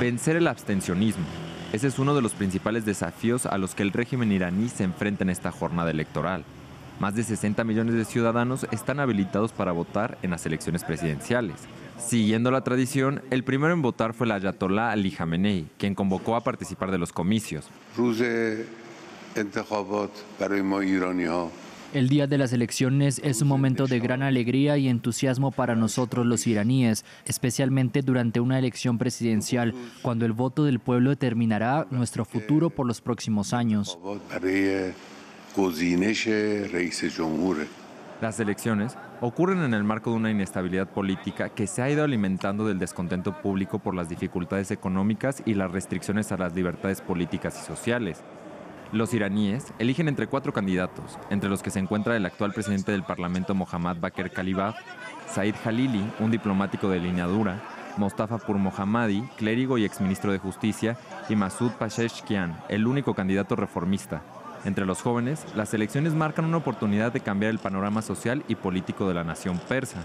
Vencer el abstencionismo. Ese es uno de los principales desafíos a los que el régimen iraní se enfrenta en esta jornada electoral. Más de 60 millones de ciudadanos están habilitados para votar en las elecciones presidenciales. Siguiendo la tradición, el primero en votar fue el Ayatollah Ali Khamenei, quien convocó a participar de los comicios. El día de las elecciones es un momento de gran alegría y entusiasmo para nosotros los iraníes, especialmente durante una elección presidencial, cuando el voto del pueblo determinará nuestro futuro por los próximos años. Las elecciones ocurren en el marco de una inestabilidad política que se ha ido alimentando del descontento público por las dificultades económicas y las restricciones a las libertades políticas y sociales. Los iraníes eligen entre cuatro candidatos, entre los que se encuentra el actual presidente del Parlamento Mohammad Bakr Kalibaf, Said Khalili, un diplomático de línea dura, Mostafa Pur Mohammadi, clérigo y exministro de Justicia, y Masoud Pasheshkian, el único candidato reformista. Entre los jóvenes, las elecciones marcan una oportunidad de cambiar el panorama social y político de la nación persa.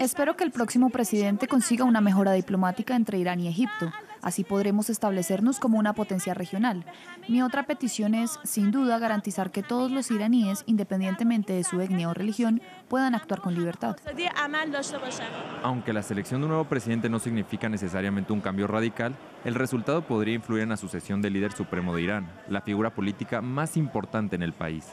Espero que el próximo presidente consiga una mejora diplomática entre Irán y Egipto. Así podremos establecernos como una potencia regional. Mi otra petición es, sin duda, garantizar que todos los iraníes, independientemente de su etnia o religión, puedan actuar con libertad. Aunque la selección de un nuevo presidente no significa necesariamente un cambio radical, el resultado podría influir en la sucesión del líder supremo de Irán, la figura política más importante en el país.